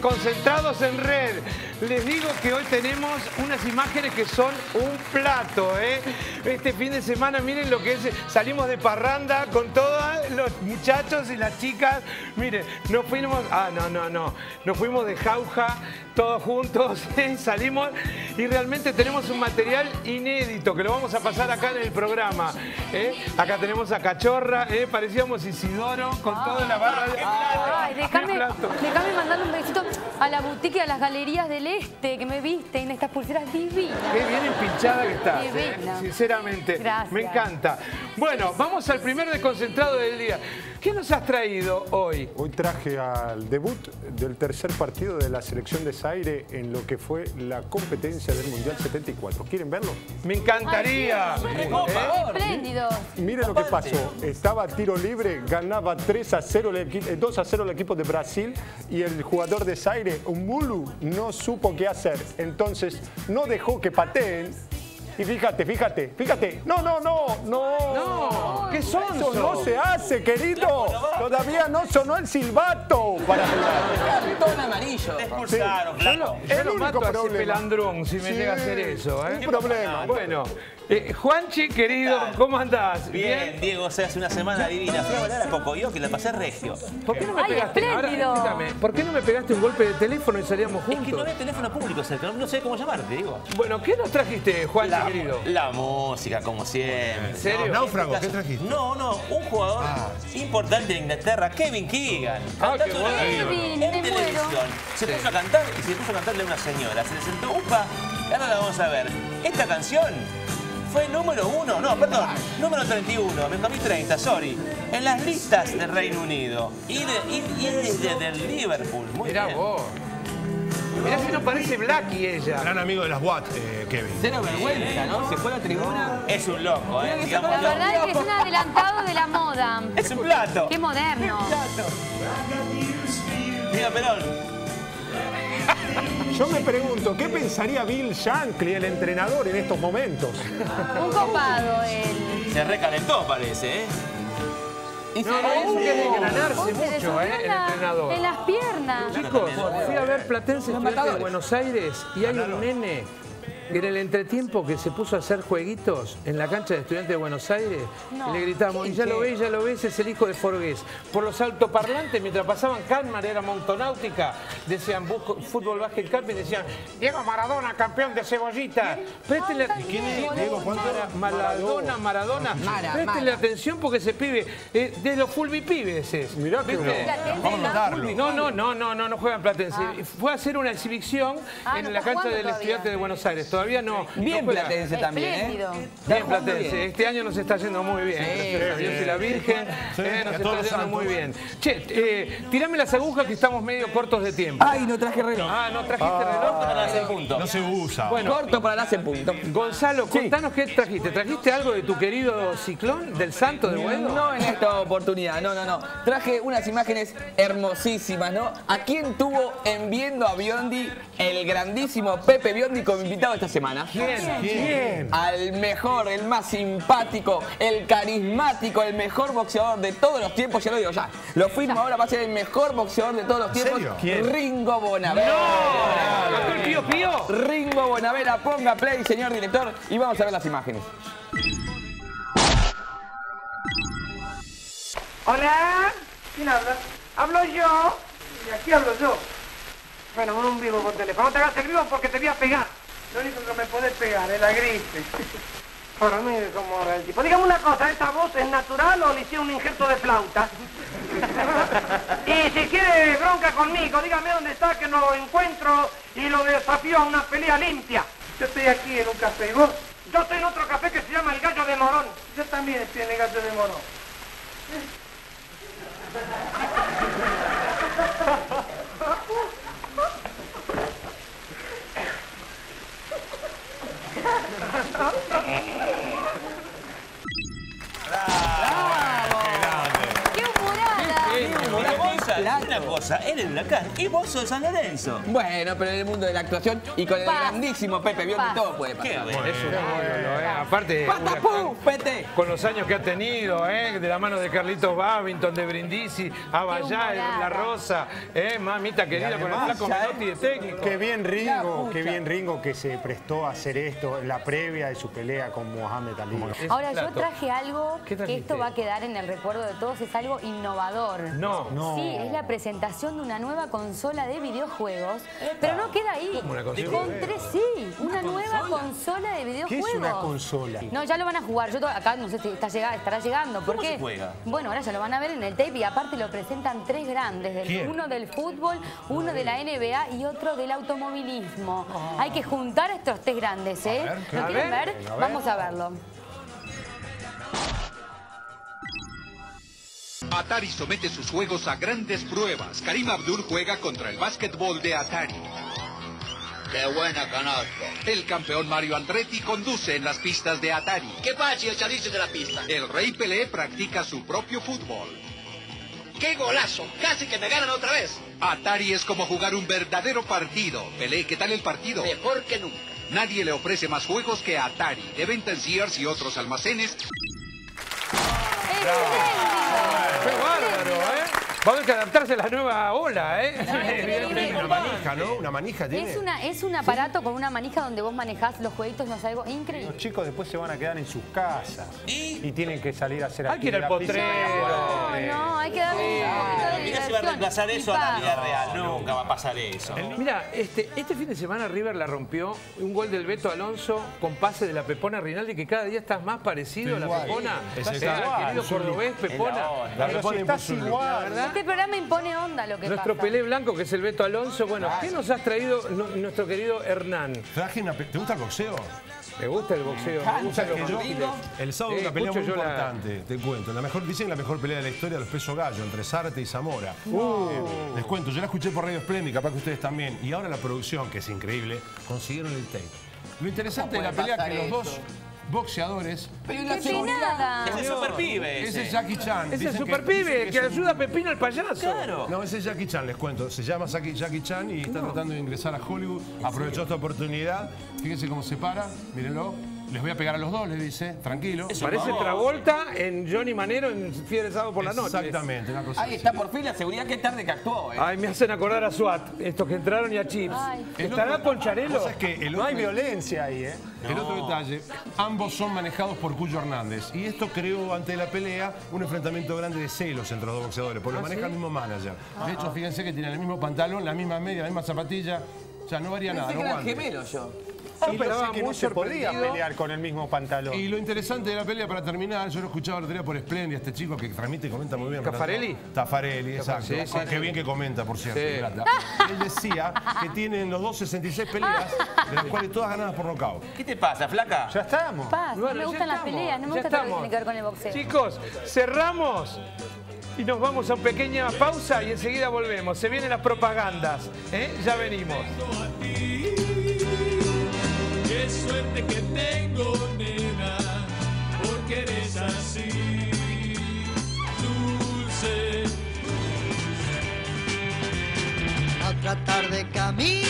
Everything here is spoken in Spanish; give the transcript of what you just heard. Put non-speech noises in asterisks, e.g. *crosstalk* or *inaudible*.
Concentrados en red. Les digo que hoy tenemos unas imágenes que son un plato, ¿eh? Este fin de semana, miren lo que es. Salimos de parranda con todos los muchachos y las chicas. Miren, nos fuimos. Ah, no, no, no. Nos fuimos de jauja todos juntos, *laughs* ¿eh? salimos y realmente tenemos un material inédito que lo vamos a pasar acá en el programa. ¿eh? Acá tenemos a Cachorra, ¿eh? parecíamos Isidoro con toda la barra de Ay, déjame, déjame mandarle un besito a la boutique y a las galerías del este que me visten, estas pulseras divinas. Qué bien empinchada que estás, ¿eh? sinceramente. Gracias. Me encanta. Bueno, vamos al primer desconcentrado del día. ¿Qué nos has traído hoy? Hoy traje al debut del tercer partido de la selección de Zaire en lo que fue la competencia del Mundial 74. ¿Quieren verlo? Me encantaría. Ay, Espléndido. Mire lo que pasó. Estaba a tiro libre, ganaba 3 a 0 el equi- eh, 2 a 0 el equipo de Brasil y el jugador de Zaire, Mulu, no supo qué hacer. Entonces no dejó que pateen. Y fíjate, fíjate, fíjate. No, no, no, no. No, ¿qué son? Eso no se hace, querido. Todavía no sonó el silbato para Cartón amarillo. Te expulsaron, Yo lo, flaco. yo El lo único mato a ese problema. pelandrón si me Sí, llega a hacer eso. ¿eh? Un problema. Bueno, eh, Juanchi, querido, ¿cómo andás? Bien, Diego, o sea, hace una semana divina. Fui a bailar a Cocoyo, que la pasé regio. ¿Por qué no me Ay, pegaste? espléndido. escúchame, ¿por qué no me pegaste un golpe de teléfono y salíamos Es que no juntos? había teléfono público cerca, no, no sé cómo llamarte, digo. Bueno, ¿qué nos trajiste, Juanchi, La, querido? la música, como siempre. ¿En serio? Náufrago, ¿qué trajiste? No, no, un jugador importante de Inglaterra, Kevin Keegan. Ah, qué en bueno. Kevin, en me Se puso a cantar y se puso a cantarle a una señora. Se le sentó, upa, ahora la vamos a ver. Esta canción fue número uno, no, perdón, número 31, me comí 30, sorry, en las listas del Reino Unido. Y, de, y, y es de- del Liverpool, muy Mirá bien. vos. Mirá si no parece Blacky ella. Gran amigo de las Watt, eh, Kevin. Cero vergüenza, ¿no? Se fue a la tribuna. Es un loco, eh, La verdad es que es un adelantado de la moda. Es un plato. Qué moderno. Perón. Yo me pregunto, ¿qué pensaría Bill Shankly, el entrenador, en estos momentos? Un copado él. Se recalentó, parece, ¿eh? No, no, parece- tiene que ganarse mucho, ¿eh? El entrenador. En las piernas. Chicos, fui a ver Platense Estudiantes de. Buenos Aires y hay un nene en el entretiempo que se puso a hacer jueguitos en la cancha de Estudiantes de Buenos Aires y le gritamos, y ya lo ves, ya lo ves, es el hijo de Forgués. Por los altoparlantes, mientras pasaban Calmar, era Montonáutica, decían busco- fútbol básquet campo y decían, Diego Maradona, campeón de cebollita. Préstele ¿Quién es? Diego. Maradona, Maradona. Mara, atención porque ese pibe, eh, de los fulbipibes es. Mirá que Vamos a ¿no? No, no, no, no, no, no juega en Platense. Fue a hacer una exhibición Ah, en no la cancha del todavía. Estudiante de Buenos Aires. Todavía no. Bien no platense también, ¿eh? Bien Platense. bien. Este año nos está yendo muy bien. Y la Virgen. Sí, eh, nos está yendo muy bien. Che, eh, tirame las agujas que estamos medio cortos de tiempo. Ay, no traje reloj. Ah, ¿no trajiste reloj? Para hacer punto. No se usa. Bueno, Corto para las en punto. Gonzalo, contanos qué trajiste. ¿Trajiste algo de tu querido ciclón, del Santo de Buedo? No en esta oportunidad, no, no, no. Traje unas imágenes hermosísimas, ¿no? ¿A quién tuvo en Viendo a Biondi el grandísimo Pepe Biondi como invitado esta semana? ¿Quién? ¿Quién? Al mejor, el más simpático, el carismático, el mejor boxeador de todos los tiempos, ya lo digo ya. Lo firmo ahora, va a ser el mejor boxeador de todos los tiempos. serio? ¿Quién? Ringo Bonavera. ¿Mató el pío pío? Ringo Bonavera, ponga play, señor director, y vamos a ver las imágenes. Hola, ¿quién habla? Hablo yo, y aquí hablo yo. Bueno, un vivo por teléfono. No te hagas el vivo porque te voy a pegar. Lo único que me podés pegar es la gripe. *laughs* Para mí es como el tipo. Dígame una cosa, ¿esta voz es natural o le hicieron un injerto de flauta? *laughs* y si quiere bronca conmigo, dígame dónde está que lo encuentro y lo desafío a una pelea limpia. Yo estoy aquí en un café, ¿y vos? Yo estoy en otro café que se llama El Gallo de Morón. Yo también estoy en El Gallo de Morón. *laughs* ¡Qué humorada! Mira, Gonzalo. Es el huracán y vos sos San Lorenzo. Bueno, pero en el mundo de la actuación y con el Paz. grandísimo Pepe Biondi todo puede Qué pasar. bueno. Es un ídolo, ¿eh? Aparte, ¡Patapú, Pete! con los años que ha tenido, ¿eh? de la mano de Carlitos Babington, de Brindisi, Abayá. La Rosa, ¿eh? mamita querida, con el además, flaco ya, Menotti de técnico. Qué bien Ringo, qué bien Ringo que se prestó a hacer esto en la previa de su pelea con Mohamed Ali. Ahora, yo traje algo ¿Qué que esto va a quedar en el recuerdo de todos, es algo innovador. No. No. Sí, es la presentación de una nueva consola de videojuegos, pero no queda ahí. ¿Cómo una consola? Encontré, sí, una, nueva consola de ¿Qué videojuegos. es una consola? No, ya lo van a jugar. Yo acá no sé si está llega- estará llegando. ¿Por ¿Cómo qué? se juega? Bueno, ahora ya lo van a ver en el tape y aparte lo presentan tres grandes. del- ¿Quién? uno del fútbol, uno de la NBA y otro del automovilismo. Hay que juntar estos tres grandes, ¿eh? ver, ¿Lo quieren ver, ver? Vamos a verlo. Atari somete sus juegos a grandes pruebas. Karim Abdur juega contra el básquetbol de Atari. Qué buena canasta. El campeón Mario Andretti conduce en las pistas de Atari. ¿Qué el chalice de la pista? El rey Pelé practica su propio fútbol. ¡Qué golazo! Casi que me ganan otra vez. Atari es como jugar un verdadero partido. Pelé, ¿qué tal el partido? Mejor que nunca. Nadie le ofrece más juegos que Atari. De venta en Sears y otros almacenes. Va a haber que adaptarse a la nueva ola, ¿eh? Una manija, ¿no? Una manija tiene. Es, una, es un aparato con una manija donde vos manejás los jueguitos, no es algo increíble. Los chicos después se van a quedar en sus casas y tienen que salir a hacer Hay que ir al potrero. No, no, hay que darle de Mirá si va a reemplazar eso a la vida real. Nunca va a pasar eso. Mira, este, este fin de semana River la rompió. Un gol del Beto Alonso con pase de la Pepona Rinaldi, que cada día estás más parecido a la. Pepona. Es al querido cordobés Pepona. La Pepona un igual. Verdad, Este programa impone onda lo que nuestro pasa. Pelé Blanco, que es el Beto Alonso. Bueno, ¿qué nos has traído nu- nuestro querido Hernán? Traje una ¿Te gusta el boxeo? Me gusta el boxeo, me gustan los que yo-. El sábado Eh, una pelea muy la- importante, te cuento. La mejor, dicen la mejor pelea de la historia de los pesos gallo, entre Zárate y Zamora. Les cuento, yo la escuché por Radio Splendid, capaz que ustedes también. Y ahora la producción, que es increíble, consiguieron el tape. Lo interesante de ¿Cómo la pelea es que los dos boxeadores... Pero ¿y la ¡Qué seguridad? penada! Es el super pibe Ese ese. es Jackie Chan. Es el super pibe que ayuda a Pepino el payaso. Claro. No, ese es Jackie Chan, les cuento. Se llama Jackie, Jackie Chan y está tratando de ingresar a Hollywood. Aprovechó esta oportunidad. Fíjense cómo se para, mírenlo. Les voy a pegar a los dos, le dice, tranquilo. Parece Travolta en Johnny Manero en Fiebre Sábado por la noche. Exactamente, una cosa Ahí así. está por fin la seguridad, qué tarde que actuó, ¿eh? Ay, me hacen acordar a SWAT, estos que entraron y a Chips. Ay. ¿Estará Poncharelo? Es que el No hay violencia ahí, ¿eh? el otro detalle, ambos son manejados por Cuyo Hernández. Y esto creó ante la pelea un enfrentamiento grande de celos entre los dos boxeadores, porque lo maneja el mismo manager. De hecho, fíjense que tienen el mismo pantalón, la misma media, la misma zapatilla. O sea, no varía nada, Pensé no que eran gemelos yo. Que muy no se podía pelear con el mismo pantalón. Y lo interesante de la pelea, para terminar, yo lo escuchaba otro día por Splendid, este chico que transmite y comenta muy bien. ¿Tafarelli? Tafarelli, exacto. Sí, sí, Qué sí. bien que comenta, por cierto. Sí. Él decía que tienen los dos 66 peleas, de las cuales todas ganadas por nocaut. ¿Qué te pasa, flaca? Ya estamos. Paz, no me gustan las peleas, no me gusta todo lo que tiene que ver con el boxeo. Chicos, cerramos y nos vamos a una pequeña pausa y enseguida volvemos. Se vienen las propagandas, ¿eh? Ya venimos. Porque eres así, dulce. a tratar de caminar.